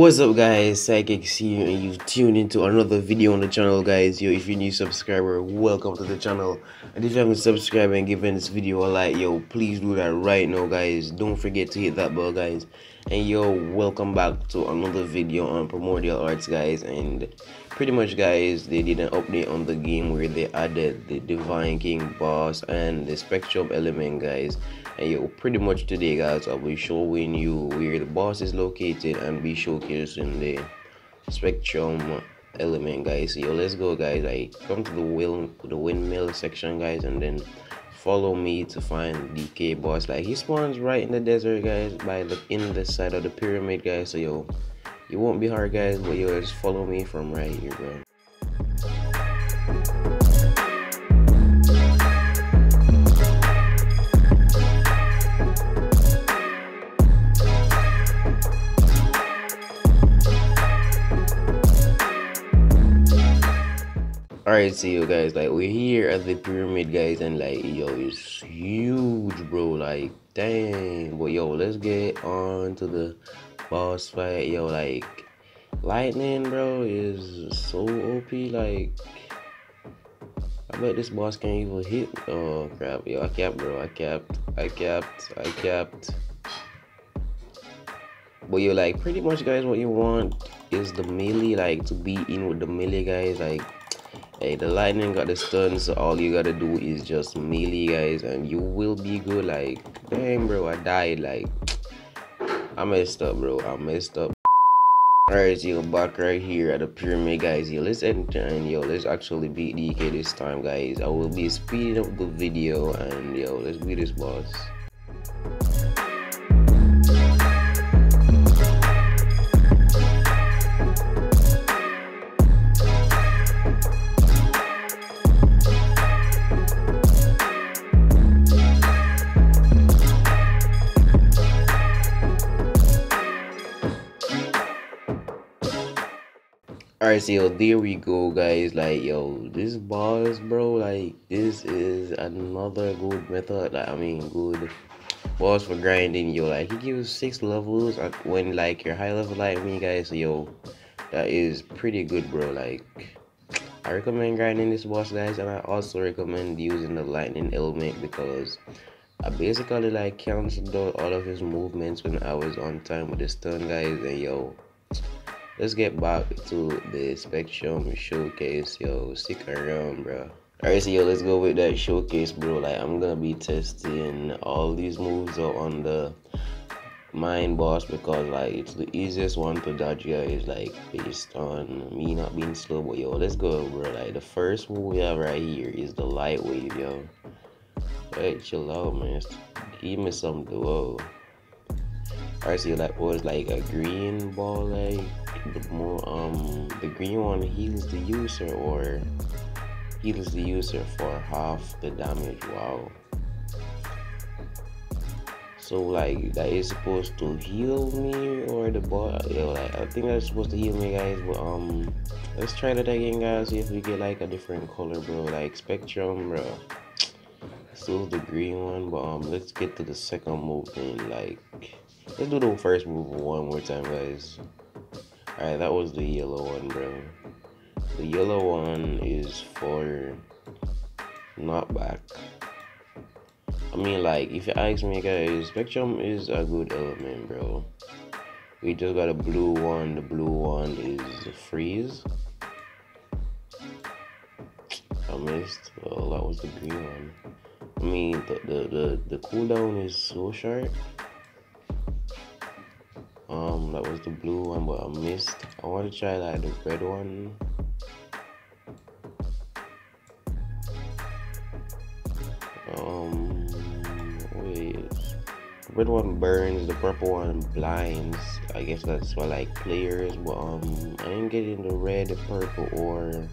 What's up guys, Sike X here and you've tuned into another video on the channel guys. Yo, if you're a new subscriber, welcome to the channel. And if you haven't subscribed and given this video a like, yo, please do that right now guys. Don't forget to hit that bell guys. And yo, welcome back to another video on Primordial Arts guys. And pretty much guys, they did an update on the game where they added the Divine King boss and the Spectrum element guys. And yo pretty much today guys i'll be showing you where the boss is located and be showcasing the spectrum element guys. Yo let's go guys. I come to the wheel the windmill section guys and then follow me to find dk boss. Like he spawns right in the desert guys by the in the side of the pyramid guys. So yo it won't be hard guys but yo just follow me from right here bro Alright, see you guys. Like we're here at the pyramid, guys, and like yo, it's huge, bro. Like dang, but yo, let's get on to the boss fight. Yo, like lightning, bro, is so OP. Like I bet this boss can't even hit. Oh crap, yo, I capped, bro. I capped. I capped. I capped. But you're like pretty much, guys. What you want is the melee, like to be in with the melee, guys, like hey the lightning got the stun so all you gotta do is just melee guys and you will be good like damn bro i died like i messed up bro i messed up Alright, you're back right here at the pyramid, guys. Yo, let's enter and yo, let's actually beat DK this time, guys. I will be speeding up the video and yo, let's beat this boss. Alright, so yo, there we go, guys. Like, yo, this boss, bro, like, this is another good method. Like, I mean, good boss for grinding, yo. Like, he gives six levels when, like, you're high level like me, guys. So, yo, that is pretty good, bro. Like, I recommend grinding this boss, guys, and I also recommend using the lightning element because I basically, like, canceled all of his movements when I was on time with the stun, guys, and yo let's get back to the spectrum showcase yo. Stick around bro. Alright so yo let's go with that showcase bro. Like i'm gonna be testing all these moves on the mine boss because like it's the easiest one to dodge guys like based on me not being slow. But yo let's go bro. Like the first move we have right here is the light wave yo. Right chill out man. Give me some duo I see that was like a green ball like the more um the green one heals the user or heals the user for half the damage wow so like that is supposed to heal me or the know, like I think that's supposed to heal me guys but um let's try that again guys see if we get like a different color bro like spectrum bro still the green one but um let's get to the second move then like Let's do the first move one more time, guys. Alright, that was the yellow one, bro. The yellow one is for knockback. I mean, like, if you ask me, guys, Spectrum is a good element, bro. We just got a blue one. The blue one is freeze. I missed. Oh, that was the green one. I mean, the the the, the cooldown is so short. Um, that was the blue one, but I missed. I want to try like the red one. Um, wait. red one burns, the purple one blinds. I guess that's for like players, but um, I didn't get in the red, purple, or.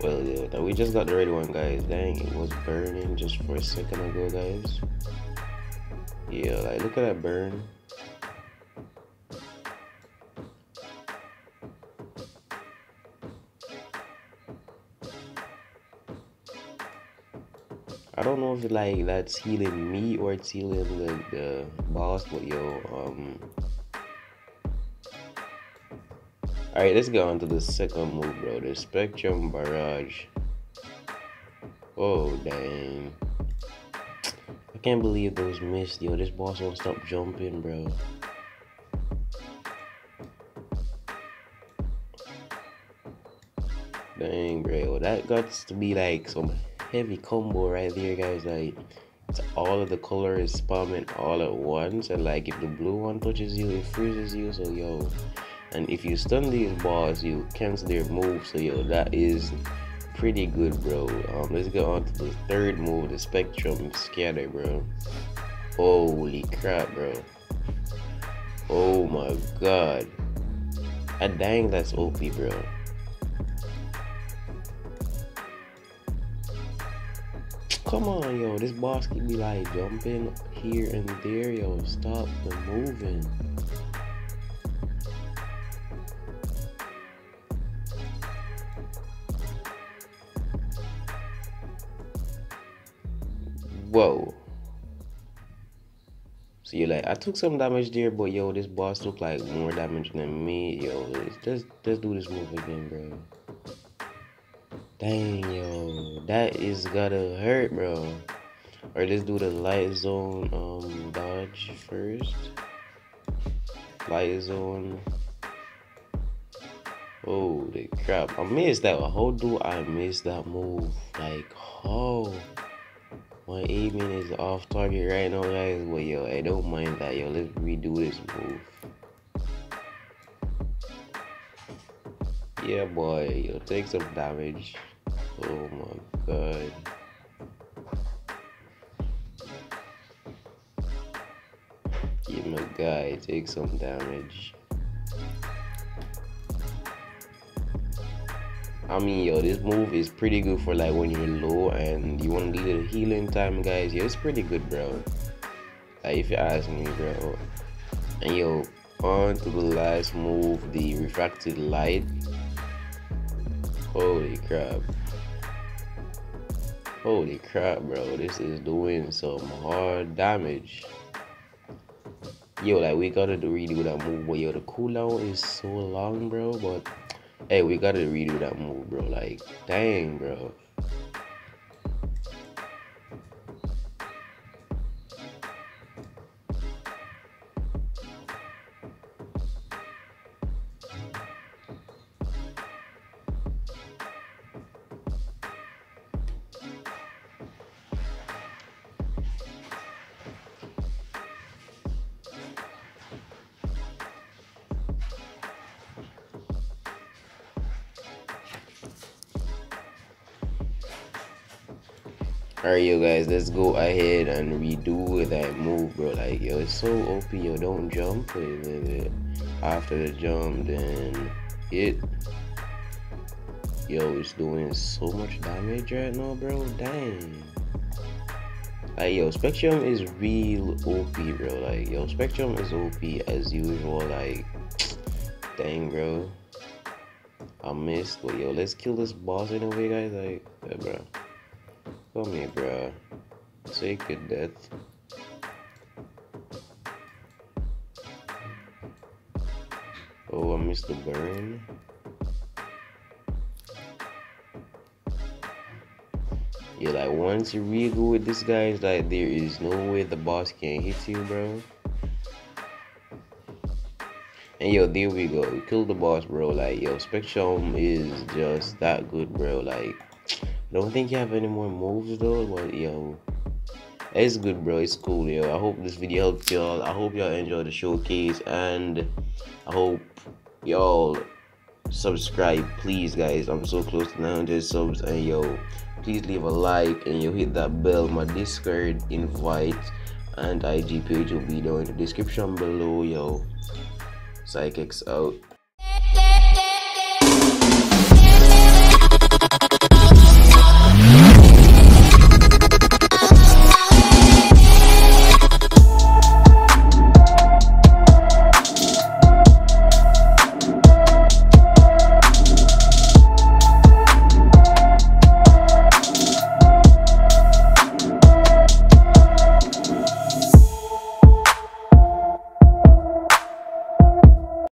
Well, yeah, we just got the red one, guys. Dang, it was burning just for a second ago, guys. Yeah, like look at that burn. I don't know if like that's healing me or it's healing the, the boss, but yo, um, Alright, let's go on to the second move, bro. The Spectrum Barrage. Oh, dang. Can't believe those missed, yo. This boss won't stop jumping, bro. Dang, bro. That got to be like some heavy combo right there, guys. Like, all of the colors spamming all at once. And, like, if the blue one touches you, it freezes you. So, yo. And if you stun these balls, you cancel their move. So, yo, that is pretty good, bro. Um, let's go on to the third move, the Spectrum Scatter, bro. Holy crap, bro. Oh my god. Ah, dang, that's OP, bro. Come on, yo. This boss can be like jumping here and there, yo. Stop the moving. Whoa. So you're like, I took some damage there, but yo, this boss took like more damage than me. Yo, let's let's do this move again, bro. Dang, yo, that is gotta hurt, bro. Or let's do the light zone um dodge first. Light zone. Holy crap! I missed that. How do I miss that move? Like, oh. My aiming is off target right now, guys. But yo, I don't mind that. Yo, let's redo this move. Yeah, boy. Yo, take some damage. Oh my god. Yeah, my guy, take some damage. I mean, yo, this move is pretty good for like when you're low and you want a little healing time, guys. Yo, it's pretty good, bro. Like, if you ask me, bro. And yo, on to the last move, the refracted light. Holy crap. Holy crap, bro. This is doing some hard damage. Yo, like, we gotta redo that move. But yo, the cooldown is so long, bro. But Hey, we gotta redo that move, bro. Like, dang, bro. Alright, yo, guys, let's go ahead and redo that move, bro. Like, yo, it's so OP, yo. Don't jump. After the jump, then hit. Yo, it's doing so much damage right now, bro. Dang. Like, yo, Spectrum is real OP, bro. Like, yo, Spectrum is OP as usual. Like, dang, bro. I missed, but yo, let's kill this boss anyway, guys. Like, yeah, bro. Here, bro. Take a death. Oh, I missed the burn. Yeah, like once you really go with this guy, it's like there is no way the boss can hit you, bro. And yo, there we go. We killed the boss, bro. Like, yo, Spectrum is just that good, bro. Like, don't think you have any more moves though, but yo, it's good, bro. It's cool, yo. I hope this video helped y'all. I hope y'all enjoy the showcase, and I hope y'all subscribe, please, guys. I'm so close to 900 subs, and yo, please leave a like and you hit that bell. My Discord invite and IG page will be down in the description below, yo. Sike X out.